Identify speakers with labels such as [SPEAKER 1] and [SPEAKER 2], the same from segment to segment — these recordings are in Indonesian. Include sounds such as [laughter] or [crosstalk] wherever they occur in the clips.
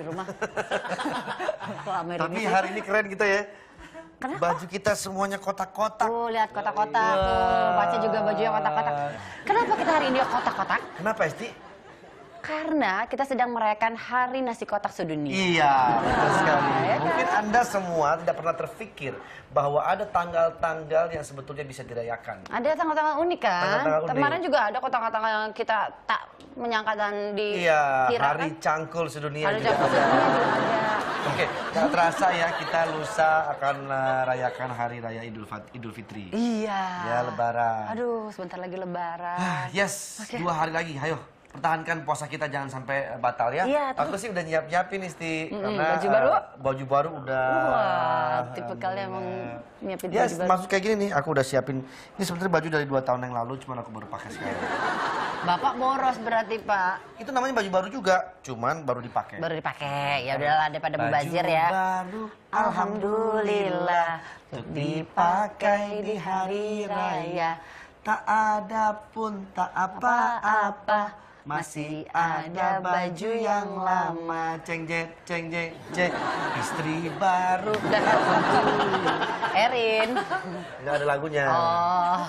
[SPEAKER 1] di rumah. [laughs]
[SPEAKER 2] Tapi hari ini keren kita ya.
[SPEAKER 1] Kenapa?
[SPEAKER 2] Baju kita semuanya kotak-kotak.
[SPEAKER 1] Tuh lihat kotak-kotak tuh, baca juga bajunya kotak-kotak. Kenapa kita hari ini kotak-kotak?
[SPEAKER 2] Kenapa Esti?
[SPEAKER 1] Karena kita sedang merayakan Hari Nasi Kotak Sedunia.
[SPEAKER 2] Iya, betul sekali.
[SPEAKER 1] Ya kan?
[SPEAKER 2] Mungkin Anda semua tidak pernah terfikir bahwa ada tanggal-tanggal yang sebetulnya bisa dirayakan.
[SPEAKER 1] Ada tanggal-tanggal unik kan?
[SPEAKER 2] Tanggal-tanggal unik.
[SPEAKER 1] Kemarin juga ada kotak-kotak yang kita tak menyangka dan di
[SPEAKER 2] Iya, Hari
[SPEAKER 1] kan?
[SPEAKER 2] Cangkul Sedunia
[SPEAKER 1] Hari
[SPEAKER 2] juga
[SPEAKER 1] Cangkul
[SPEAKER 2] ada.
[SPEAKER 1] Sedunia juga ada.
[SPEAKER 2] Oke, tak terasa ya kita lusa akan uh, rayakan Hari Raya Idul, Fat- Idul Fitri.
[SPEAKER 1] Iya.
[SPEAKER 2] Ya, Lebaran.
[SPEAKER 1] Aduh, sebentar lagi lebaran.
[SPEAKER 2] Ah, Yes,
[SPEAKER 1] Oke.
[SPEAKER 2] dua hari lagi. Ayo, pertahankan puasa kita jangan sampai uh, batal ya.
[SPEAKER 1] Iya.
[SPEAKER 2] Aku sih udah nyiap-nyiapin Isti.
[SPEAKER 1] Mm-mm,
[SPEAKER 2] karena
[SPEAKER 1] baju baru?
[SPEAKER 2] uh, baju baru udah.
[SPEAKER 1] Wah, tipe kalian emang nyiapin
[SPEAKER 2] Ya,
[SPEAKER 1] baju baru.
[SPEAKER 2] maksud kayak gini nih, aku udah siapin. Ini sebenarnya baju dari dua tahun yang lalu, cuman aku baru pakai sekarang.
[SPEAKER 1] Bapak boros berarti, Pak.
[SPEAKER 2] Itu namanya baju baru juga, cuman baru dipakai.
[SPEAKER 1] Baru dipakai. Ya udahlah daripada
[SPEAKER 2] Baju
[SPEAKER 1] mubazir ya.
[SPEAKER 2] baru,
[SPEAKER 1] Alhamdulillah untuk dipakai di hari raya.
[SPEAKER 2] Tak ada pun tak apa-apa.
[SPEAKER 1] Masih ada baju yang lama.
[SPEAKER 2] Ceng jeng ceng jeng ceng. Istri baru. [laughs]
[SPEAKER 1] Erin.
[SPEAKER 2] Nggak ada lagunya.
[SPEAKER 1] Oh,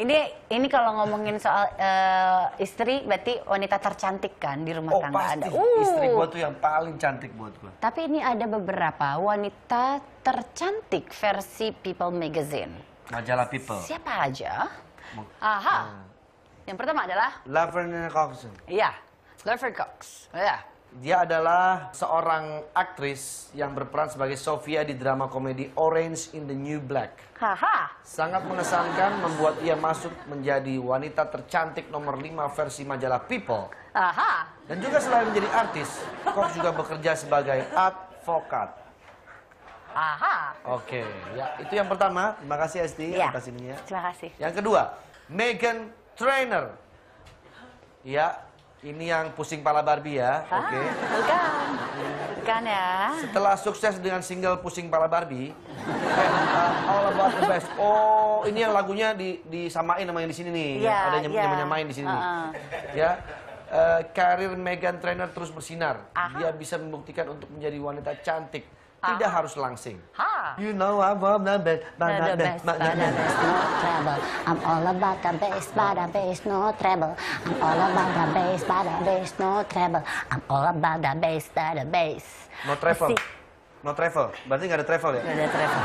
[SPEAKER 1] ini ini kalau ngomongin soal eh, istri, berarti wanita tercantik kan di rumah
[SPEAKER 2] Oh
[SPEAKER 1] tangga
[SPEAKER 2] pasti.
[SPEAKER 1] Anda. Uh.
[SPEAKER 2] Istri gua tuh yang paling cantik buat gua.
[SPEAKER 1] Tapi ini ada beberapa wanita tercantik versi People Magazine.
[SPEAKER 2] Majalah People.
[SPEAKER 1] Siapa aja? Aha. Yang pertama adalah,
[SPEAKER 2] Laverne Coxon.
[SPEAKER 1] iya, Laverne Cox. Ya.
[SPEAKER 2] Dia adalah seorang aktris yang berperan sebagai Sofia di drama komedi Orange in the New Black.
[SPEAKER 1] Haha.
[SPEAKER 2] Sangat mengesankan membuat ia masuk menjadi wanita tercantik nomor 5 versi majalah People.
[SPEAKER 1] Aha.
[SPEAKER 2] Dan juga selain menjadi artis, Cox juga bekerja sebagai advokat.
[SPEAKER 1] Aha.
[SPEAKER 2] Oke, ya itu yang pertama. Terima kasih Esti
[SPEAKER 1] Iya.
[SPEAKER 2] atas ininya.
[SPEAKER 1] Terima kasih.
[SPEAKER 2] Yang kedua, Megan Trainer. Ya, ini yang pusing pala Barbie ya.
[SPEAKER 1] Ah,
[SPEAKER 2] Oke.
[SPEAKER 1] bukan. Bukan ya.
[SPEAKER 2] Setelah sukses dengan single Pusing Pala Barbie, eh, uh, All About the Best. Oh, ini yang lagunya di, disamain sama yang di sini nih.
[SPEAKER 1] Iya,
[SPEAKER 2] Ada yang
[SPEAKER 1] iya.
[SPEAKER 2] yang main di sini. nih.
[SPEAKER 1] Uh-uh.
[SPEAKER 2] Ya. eh, karir Megan Trainor terus bersinar.
[SPEAKER 1] Aha.
[SPEAKER 2] Dia bisa membuktikan untuk menjadi wanita cantik, tidak harus langsing.
[SPEAKER 1] Ha.
[SPEAKER 2] You know I'm the best,
[SPEAKER 1] The best, but the best, no trouble. I'm all about the bass, but the bass, no trouble. I'm all about the bass, but the bass, no trouble. I'm all about the bass, but the bass.
[SPEAKER 2] No travel. No travel. Berarti nggak ada travel ya?
[SPEAKER 1] Nggak ada travel.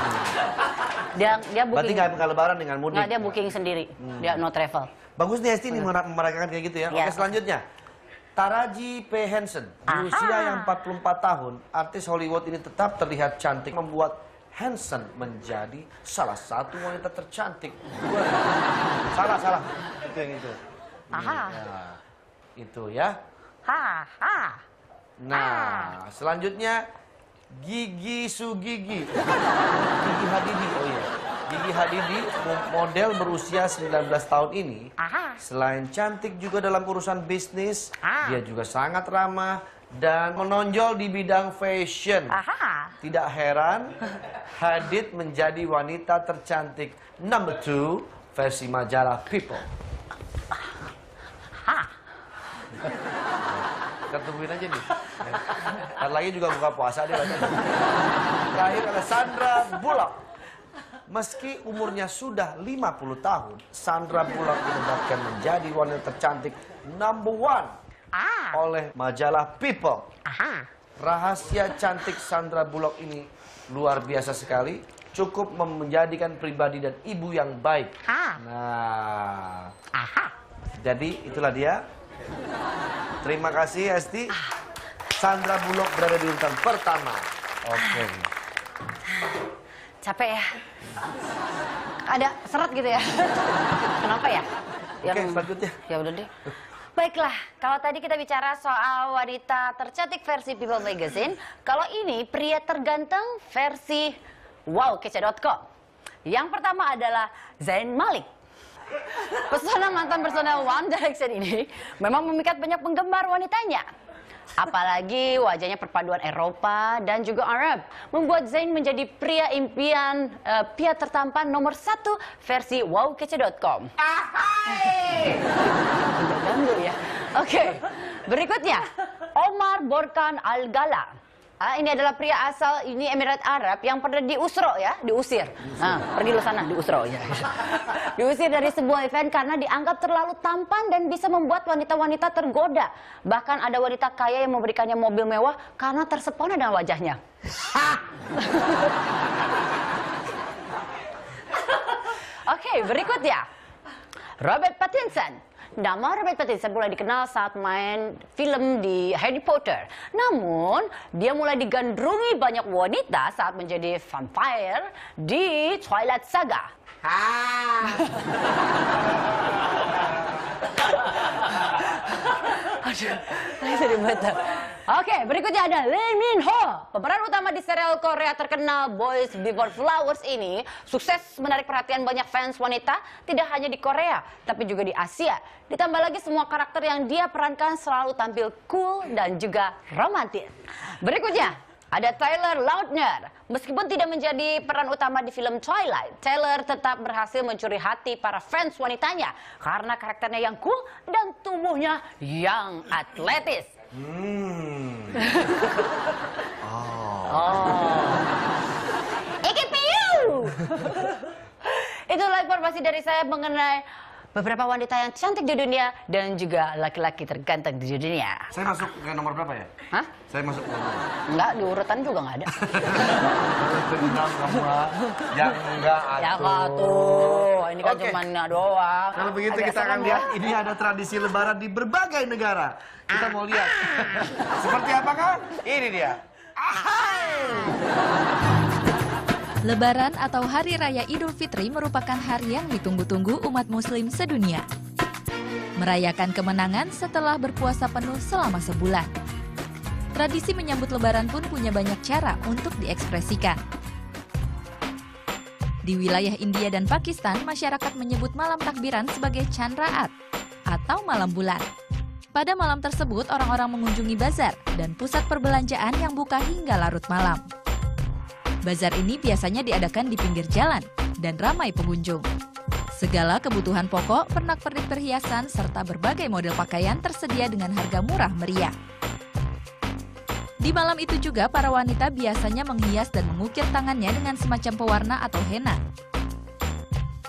[SPEAKER 1] Dia dia
[SPEAKER 2] Berarti
[SPEAKER 1] booking.
[SPEAKER 2] nggak nggak lebaran dengan mudik.
[SPEAKER 1] Nggak dia booking sendiri. Dia no travel.
[SPEAKER 2] Bagus nih Esti nih mer- merayakan kayak gitu ya.
[SPEAKER 1] Iya.
[SPEAKER 2] Oke selanjutnya. Taraji P. Henson. Di
[SPEAKER 1] Aha.
[SPEAKER 2] usia yang 44 tahun, artis Hollywood ini tetap terlihat cantik membuat Henson menjadi salah satu wanita tercantik. Salah, salah. Itu yang itu.
[SPEAKER 1] Aha.
[SPEAKER 2] Ya. Itu ya.
[SPEAKER 1] Ha ha.
[SPEAKER 2] Nah, selanjutnya Gigi Sugigi. Gigi Hadidi. Oh iya. Gigi Hadidi mo- model berusia 19 tahun ini
[SPEAKER 1] Aha.
[SPEAKER 2] Selain cantik juga dalam urusan bisnis, dia juga sangat ramah dan menonjol di bidang fashion.
[SPEAKER 1] Aha.
[SPEAKER 2] Tidak heran, Hadid menjadi wanita tercantik number two versi majalah People. Kita tungguin aja nih. Ntar lagi juga buka puasa dia. Terakhir ada Sandra Bullock. Meski umurnya sudah 50 tahun, Sandra Bullock dinobatkan menjadi wanita tercantik number one
[SPEAKER 1] Ah.
[SPEAKER 2] oleh majalah People.
[SPEAKER 1] Aha.
[SPEAKER 2] Rahasia cantik Sandra Bullock ini luar biasa sekali. Cukup menjadikan pribadi dan ibu yang baik.
[SPEAKER 1] Ah.
[SPEAKER 2] Nah,
[SPEAKER 1] Aha.
[SPEAKER 2] jadi itulah dia. Terima kasih Esti. Sandra Bullock berada di urutan pertama. Oke.
[SPEAKER 1] Capek ya. Ada seret gitu ya. Kenapa ya?
[SPEAKER 2] Oke, selanjutnya.
[SPEAKER 1] Ya udah deh. Baiklah, kalau tadi kita bicara soal wanita tercantik versi People Magazine, kalau ini pria terganteng versi wowkece.com. Yang pertama adalah Zayn Malik. Pesona mantan personel One Direction ini memang memikat banyak penggemar wanitanya. Apalagi wajahnya perpaduan Eropa dan juga Arab membuat Zain menjadi pria impian eh, pria tertampan nomor satu versi wowkece.com. Ganggu ya. Oke, berikutnya Omar Borkan Al-Gala. Ah, ini adalah pria asal ini Emirat Arab yang pernah diusro ya, diusir. Ah, pergi lu sana, diusro ya. [laughs] diusir dari sebuah event karena dianggap terlalu tampan dan bisa membuat wanita-wanita tergoda. Bahkan ada wanita kaya yang memberikannya mobil mewah karena tersepona dengan wajahnya. [laughs] Oke, berikutnya. Robert Pattinson. Robert Pattinson mulai dikenal saat main film di Harry Potter. Namun, dia mulai digandrungi banyak wanita saat menjadi vampire di Twilight Saga. [laughs] Aduh, saya sedih banget. Oke, berikutnya ada Lee Min Ho. Pemeran utama di serial Korea terkenal Boys Before Flowers ini sukses menarik perhatian banyak fans wanita, tidak hanya di Korea, tapi juga di Asia. Ditambah lagi semua karakter yang dia perankan selalu tampil cool dan juga romantis. Berikutnya, ada Tyler Lautner. Meskipun tidak menjadi peran utama di film Twilight, Taylor tetap berhasil mencuri hati para fans wanitanya karena karakternya yang cool dan tubuhnya yang atletis.
[SPEAKER 2] Hmm. [laughs]
[SPEAKER 1] Oh. Iki piu. [laughs] Itulah informasi dari saya mengenai beberapa wanita yang cantik di dunia dan juga laki-laki terganteng di dunia.
[SPEAKER 2] Saya masuk ke nomor berapa ya?
[SPEAKER 1] Hah?
[SPEAKER 2] Saya masuk ke nomor berapa?
[SPEAKER 1] Enggak, di urutan juga nggak ada.
[SPEAKER 2] Tenang kamu ah. Yang enggak
[SPEAKER 1] Ya
[SPEAKER 2] atuh.
[SPEAKER 1] kak tuh, ini kan
[SPEAKER 2] Oke.
[SPEAKER 1] cuma doang.
[SPEAKER 2] Kalau begitu
[SPEAKER 1] Agak
[SPEAKER 2] kita akan lihat
[SPEAKER 1] ya.
[SPEAKER 2] ini ada tradisi lebaran di berbagai negara. Kita mau lihat. Seperti apakah? Ini dia.
[SPEAKER 3] Lebaran atau Hari Raya Idul Fitri merupakan hari yang ditunggu-tunggu umat muslim sedunia. Merayakan kemenangan setelah berpuasa penuh selama sebulan. Tradisi menyambut lebaran pun punya banyak cara untuk diekspresikan. Di wilayah India dan Pakistan, masyarakat menyebut malam takbiran sebagai Chandraat atau malam bulan. Pada malam tersebut, orang-orang mengunjungi bazar dan pusat perbelanjaan yang buka hingga larut malam. Bazar ini biasanya diadakan di pinggir jalan dan ramai pengunjung. Segala kebutuhan pokok, pernak-pernik perhiasan, serta berbagai model pakaian tersedia dengan harga murah meriah. Di malam itu juga para wanita biasanya menghias dan mengukir tangannya dengan semacam pewarna atau henna.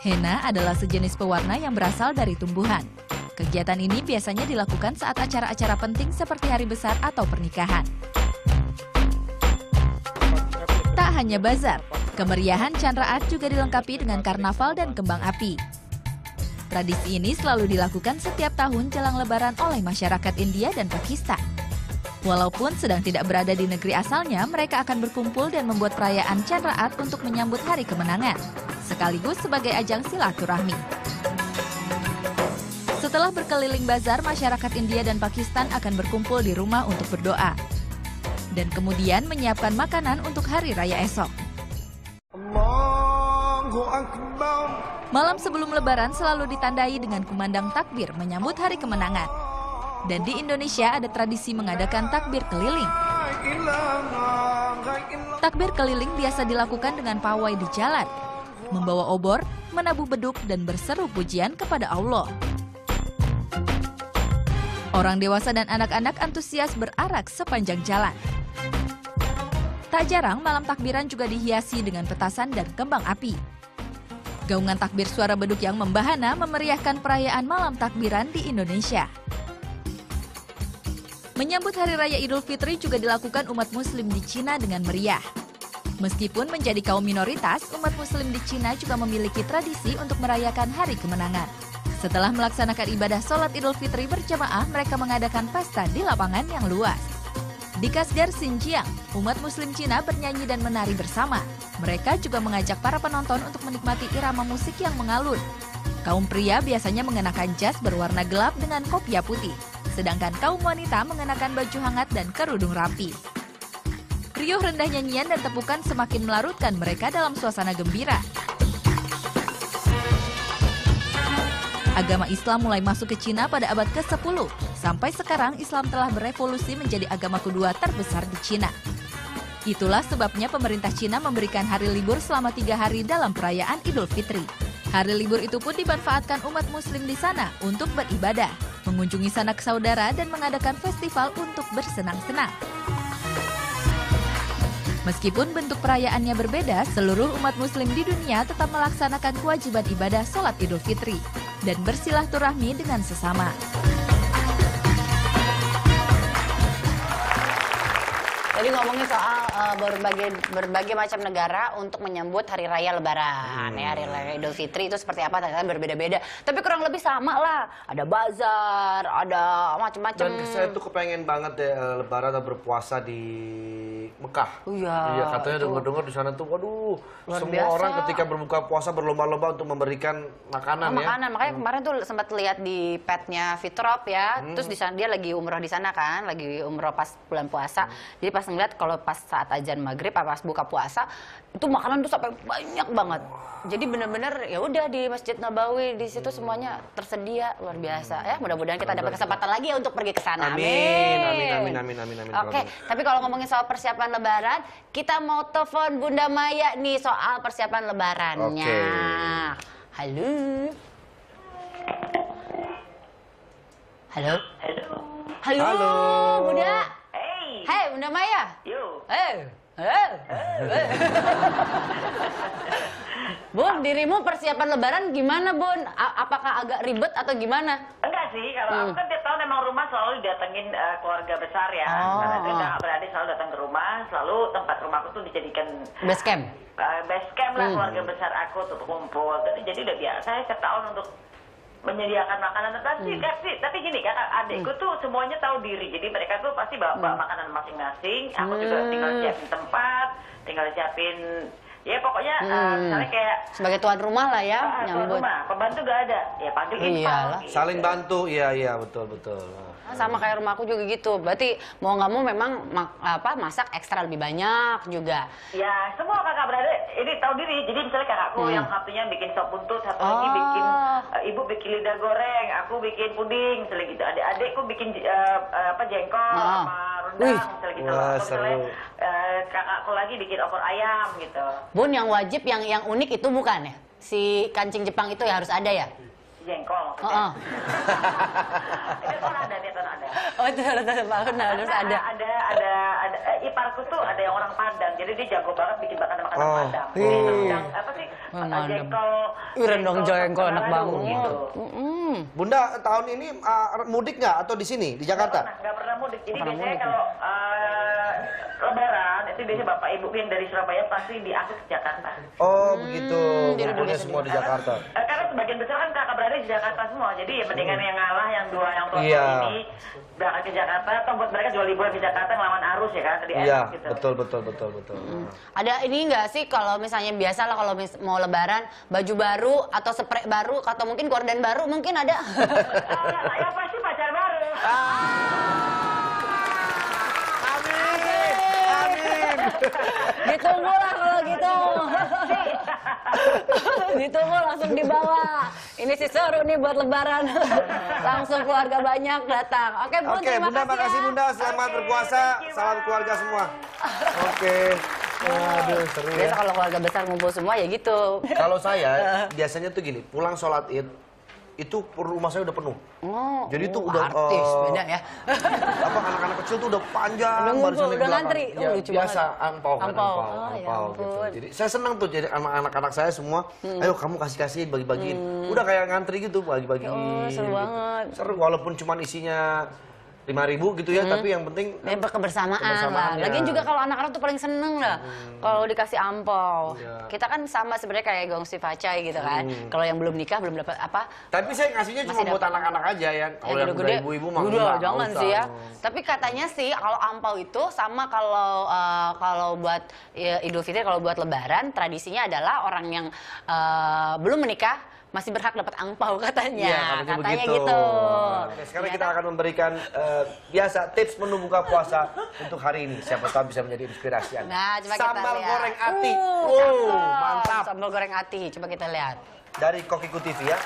[SPEAKER 3] Henna adalah sejenis pewarna yang berasal dari tumbuhan. Kegiatan ini biasanya dilakukan saat acara-acara penting seperti hari besar atau pernikahan. Hanya bazar, kemeriahan Chandraat juga dilengkapi dengan karnaval dan kembang api. Tradisi ini selalu dilakukan setiap tahun jelang lebaran oleh masyarakat India dan Pakistan. Walaupun sedang tidak berada di negeri asalnya, mereka akan berkumpul dan membuat perayaan Chandraat untuk menyambut hari kemenangan, sekaligus sebagai ajang silaturahmi. Setelah berkeliling bazar, masyarakat India dan Pakistan akan berkumpul di rumah untuk berdoa. Dan kemudian menyiapkan makanan untuk hari raya esok. Malam sebelum lebaran selalu ditandai dengan kumandang takbir menyambut hari kemenangan. Dan di Indonesia ada tradisi mengadakan takbir keliling. Takbir keliling biasa dilakukan dengan pawai di jalan, membawa obor, menabuh beduk, dan berseru pujian kepada Allah. Orang dewasa dan anak-anak antusias berarak sepanjang jalan. Tak jarang malam takbiran juga dihiasi dengan petasan dan kembang api. Gaungan takbir suara beduk yang membahana memeriahkan perayaan malam takbiran di Indonesia. Menyambut Hari Raya Idul Fitri juga dilakukan umat muslim di Cina dengan meriah. Meskipun menjadi kaum minoritas, umat muslim di Cina juga memiliki tradisi untuk merayakan hari kemenangan. Setelah melaksanakan ibadah sholat Idul Fitri berjamaah, mereka mengadakan pesta di lapangan yang luas. Di Kasgar Xinjiang, umat muslim Cina bernyanyi dan menari bersama. Mereka juga mengajak para penonton untuk menikmati irama musik yang mengalun. Kaum pria biasanya mengenakan jas berwarna gelap dengan kopiah putih, sedangkan kaum wanita mengenakan baju hangat dan kerudung rapi. Riuh rendah nyanyian dan tepukan semakin melarutkan mereka dalam suasana gembira. Agama Islam mulai masuk ke Cina pada abad ke-10. Sampai sekarang Islam telah berevolusi menjadi agama kedua terbesar di Cina. Itulah sebabnya pemerintah Cina memberikan hari libur selama tiga hari dalam perayaan Idul Fitri. Hari libur itu pun dimanfaatkan umat muslim di sana untuk beribadah, mengunjungi sanak saudara dan mengadakan festival untuk bersenang-senang. Meskipun bentuk perayaannya berbeda, seluruh umat muslim di dunia tetap melaksanakan kewajiban ibadah sholat idul fitri dan bersilaturahmi dengan sesama.
[SPEAKER 1] Jadi ngomongin soal uh, berbagai berbagai macam negara untuk menyambut hari raya Lebaran ya hari raya Idul Fitri itu seperti apa ternyata berbeda-beda. Tapi kurang lebih sama lah. Ada bazar, ada macam-macam.
[SPEAKER 2] Dan saya tuh kepengen banget deh eh, lebaran atau berpuasa di Mekah.
[SPEAKER 1] Oh iya,
[SPEAKER 2] Iya, katanya dengar-dengar di sana tuh waduh,
[SPEAKER 1] Luar
[SPEAKER 2] semua
[SPEAKER 1] biasa.
[SPEAKER 2] orang ketika berbuka puasa berlomba-lomba untuk memberikan makanan
[SPEAKER 1] Oh,
[SPEAKER 2] ya.
[SPEAKER 1] makanan. Makanya kemarin tuh sempat lihat di petnya Fitrop ya.
[SPEAKER 2] Hmm.
[SPEAKER 1] terus di sana dia lagi umroh di sana kan lagi umroh pas bulan puasa.
[SPEAKER 2] Hmm.
[SPEAKER 1] jadi pas ngeliat kalau pas saat ajan maghrib apa pas buka puasa itu makanan tuh sampai banyak banget. Jadi bener-bener ya udah di Masjid Nabawi di situ semuanya tersedia luar biasa. Ya mudah-mudahan kita dapat kesempatan lagi ya untuk pergi ke sana.
[SPEAKER 2] Amin, amin, amin, amin, amin, amin.
[SPEAKER 1] oke tapi kalau ngomongin soal persiapan lebaran kita mau telepon Bunda Maya nih soal persiapan lebarannya
[SPEAKER 2] Oke.
[SPEAKER 1] halo Halo.
[SPEAKER 4] Halo.
[SPEAKER 1] Halo.
[SPEAKER 2] Halo.
[SPEAKER 1] Bunda.
[SPEAKER 4] Hey.
[SPEAKER 1] Hei, Bunda Maya.
[SPEAKER 4] Yo.
[SPEAKER 1] Hei. Hei. Hei. Bun, dirimu persiapan lebaran gimana, Bun? A- apakah agak ribet atau gimana?
[SPEAKER 4] Enggak sih, kalau aku kan tiap tahun emang rumah selalu didatengin eh, keluarga besar ya.
[SPEAKER 1] Oh.
[SPEAKER 4] Karena itu udah beradik selalu datang ke rumah, selalu tempat rumahku tuh dijadikan
[SPEAKER 1] Base camp.
[SPEAKER 4] eh, base camp lah
[SPEAKER 1] Hmm.
[SPEAKER 4] keluarga besar aku untuk kumpul. Jadi, jadi udah biasa ya setiap tahun untuk menyediakan makanan tapi
[SPEAKER 1] Hmm.
[SPEAKER 4] tapi, tapi gini kan adikku tuh semuanya tahu diri jadi mereka tuh pasti bawa, bawa makanan masing-masing aku juga
[SPEAKER 1] Hmm.
[SPEAKER 4] tinggal siapin tempat tinggal siapin ya pokoknya eh,
[SPEAKER 1] Hmm.
[SPEAKER 4] misalnya kayak
[SPEAKER 1] Sebagai tuan rumah lah ya,
[SPEAKER 4] tuan
[SPEAKER 1] nyambut.
[SPEAKER 4] rumah, pembantu gak ada. Ya panggil
[SPEAKER 1] Iyalah.
[SPEAKER 4] gitu.
[SPEAKER 2] Saling bantu, iya iya betul betul.
[SPEAKER 1] Ah, Sama kayak rumahku juga gitu. Berarti mau nggak mau memang mak- apa masak ekstra lebih banyak juga.
[SPEAKER 4] Ya semua kakak beradik ini tahu diri. Jadi misalnya kakakku yang satunya bikin sop buntut, satu lagi
[SPEAKER 1] Hmm. Oh.
[SPEAKER 4] bikin eh, ibu bikin lidah goreng, aku bikin puding, misalnya gitu. Adik-adikku bikin eh, apa jengkol
[SPEAKER 1] Ah.
[SPEAKER 4] sama rendang,
[SPEAKER 1] Wih.
[SPEAKER 4] misalnya gitu.
[SPEAKER 2] Wah,
[SPEAKER 4] Atau misalnya
[SPEAKER 2] seru.
[SPEAKER 4] eh, kakakku lagi bikin opor ayam gitu.
[SPEAKER 1] Bun, yang wajib yang yang unik itu bukan ya? Si kancing Jepang itu ya harus ada ya?
[SPEAKER 4] Jengkol
[SPEAKER 1] Oh, oh.
[SPEAKER 4] Itu kan ada, itu ada.
[SPEAKER 1] oh itu harus ada. Nah, harus ada.
[SPEAKER 4] ada ada ada eh, iparku tuh ada yang orang Padang jadi dia jago banget bikin makanan makanan
[SPEAKER 2] Oh.
[SPEAKER 4] Padang
[SPEAKER 2] Ih.
[SPEAKER 4] Jadi rendang apa sih
[SPEAKER 1] Oh,
[SPEAKER 4] eh, jengkol
[SPEAKER 1] Ih, rendang jengkol enak banget.
[SPEAKER 4] gitu
[SPEAKER 1] Mm-mm.
[SPEAKER 2] Bunda tahun ini uh, mudik nggak atau di sini di
[SPEAKER 4] Nggak
[SPEAKER 2] Jakarta?
[SPEAKER 4] pernah, nggak pernah mudik jadi
[SPEAKER 1] pernah
[SPEAKER 4] biasanya
[SPEAKER 1] mudik.
[SPEAKER 4] kalau eh, lebaran itu biasanya bapak ibu yang dari Surabaya pasti diangkut ke Jakarta
[SPEAKER 2] Oh begitu,
[SPEAKER 1] di
[SPEAKER 2] ngumpulnya
[SPEAKER 1] Indonesia
[SPEAKER 2] semua di Jakarta.
[SPEAKER 4] karena sebagian besar kan kakak beradik di Jakarta semua jadi ya mendingan yang ngalah yang dua yang tua
[SPEAKER 2] Iya.
[SPEAKER 4] ini berangkat ke Jakarta atau buat mereka jual liburan di Jakarta ngelawan arus ya kan tadi
[SPEAKER 2] Iya,
[SPEAKER 4] gitu
[SPEAKER 2] betul betul betul betul.
[SPEAKER 1] Ada ini enggak sih kalau misalnya biasa lah kalau mis- mau lebaran baju baru atau spray baru atau mungkin gorden baru mungkin ada. [laughs]
[SPEAKER 4] Ah, yang pasti pacar baru.
[SPEAKER 2] Amin, amin.
[SPEAKER 1] Ditunggu lah kalau gitu. [laughs] [laughs] Ditunggu langsung dibawa. Ini sih seru nih buat lebaran. [laughs] langsung keluarga banyak datang. Oke, Bun,
[SPEAKER 2] Oke,
[SPEAKER 1] terima
[SPEAKER 2] Bunda
[SPEAKER 1] kasih
[SPEAKER 2] makasih
[SPEAKER 1] ya.
[SPEAKER 2] Bunda, selamat
[SPEAKER 4] Oke,
[SPEAKER 2] berpuasa, salam keluarga semua. Oke. Aduh, seru ya.
[SPEAKER 1] Biasa kalau keluarga besar ngumpul semua ya gitu.
[SPEAKER 2] Kalau saya biasanya tuh gini, pulang sholat id itu rumah saya udah penuh.
[SPEAKER 1] Oh,
[SPEAKER 2] Jadi itu
[SPEAKER 1] oh,
[SPEAKER 2] udah,
[SPEAKER 1] artis
[SPEAKER 2] eh,
[SPEAKER 1] beda ya. [laughs]
[SPEAKER 2] Apa anak-anak kecil tuh udah panjang
[SPEAKER 1] Udah
[SPEAKER 2] di
[SPEAKER 1] udah ngantri. Oh,
[SPEAKER 2] Ya,
[SPEAKER 1] lucu
[SPEAKER 2] biasa
[SPEAKER 1] banget.
[SPEAKER 2] angpau kan
[SPEAKER 1] Angpau.
[SPEAKER 2] angpau,
[SPEAKER 1] Oh, ya
[SPEAKER 2] angpau gitu.
[SPEAKER 1] ampun. Hmm.
[SPEAKER 2] Jadi saya senang tuh jadi anak-anak saya semua, ayo kamu kasih-kasih bagi-bagiin. Udah kayak ngantri gitu bagi-bagi.
[SPEAKER 1] Oh, seru
[SPEAKER 2] gitu.
[SPEAKER 1] banget.
[SPEAKER 2] Seru walaupun cuma isinya 5000 gitu ya, tapi yang penting
[SPEAKER 1] Ya, kebersamaan lah.
[SPEAKER 2] Kebersamaannya.
[SPEAKER 1] Lagian juga kalau anak-anak tuh paling seneng lah. Kalau dikasih ampau.
[SPEAKER 2] Iya.
[SPEAKER 1] Kita kan sama sebenarnya kayak Gongsi Facai gitu kan. Kalau yang belum nikah belum dapat apa.
[SPEAKER 2] Tapi saya ngasihnya cuma buat anak-anak aja ya. Kalau yang udah ibu-ibu mah
[SPEAKER 1] jangan
[SPEAKER 2] usah.
[SPEAKER 1] sih ya. Tapi katanya sih kalau ampau itu sama kalau eh, kalau buat ya, Idul Fitri kalau buat Lebaran tradisinya adalah orang yang eh, belum menikah masih berhak dapat angpau [laughs] katanya.
[SPEAKER 2] Iya, katanya begitu.
[SPEAKER 1] gitu.
[SPEAKER 2] Oke, sekarang kita
[SPEAKER 1] Ternyata-
[SPEAKER 2] akan memberikan eh, biasa tips menu buka puasa untuk hari ini. Siapa tahu bisa menjadi inspirasi Anda.
[SPEAKER 1] Nah, coba kita
[SPEAKER 2] Sambal
[SPEAKER 1] lihat.
[SPEAKER 2] goreng ati.
[SPEAKER 1] Uh,
[SPEAKER 2] wow,
[SPEAKER 1] cakep.
[SPEAKER 2] mantap.
[SPEAKER 1] Sambal goreng ati. Coba kita lihat.
[SPEAKER 2] Dari Kokiku TV ya.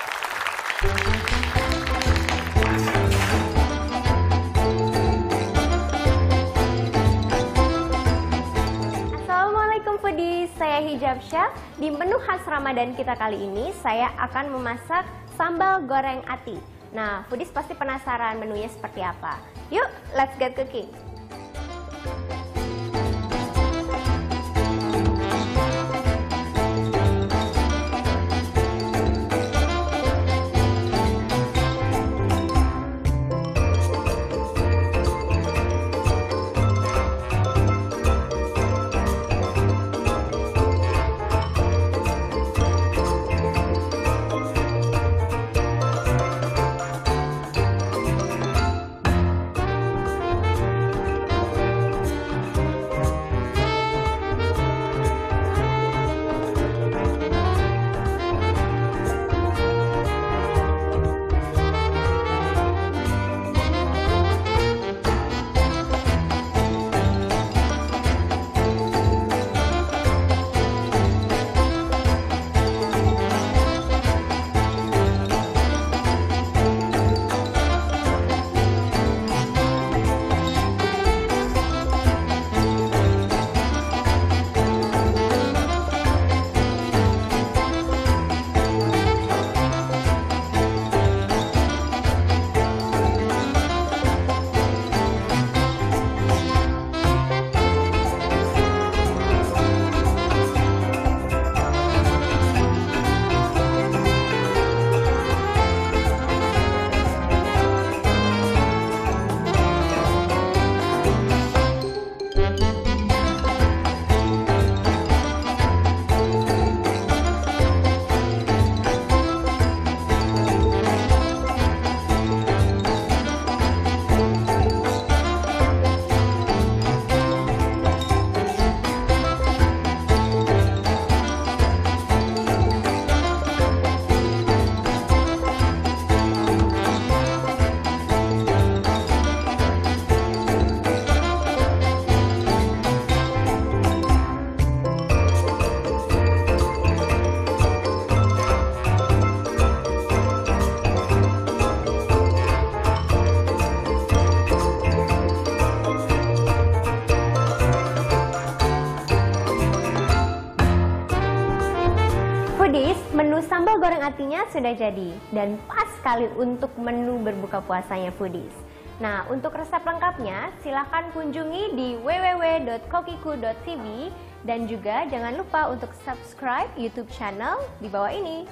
[SPEAKER 5] Chef. Di menu khas Ramadan kita kali ini, saya akan memasak sambal goreng ati. Nah, foodies pasti penasaran menunya seperti apa. Yuk, let's get cooking. Goreng atinya sudah jadi dan pas sekali untuk menu berbuka puasanya Foodies. Nah, untuk resep lengkapnya silahkan kunjungi di www.kokiku.tv dan juga jangan lupa untuk subscribe YouTube channel di bawah ini.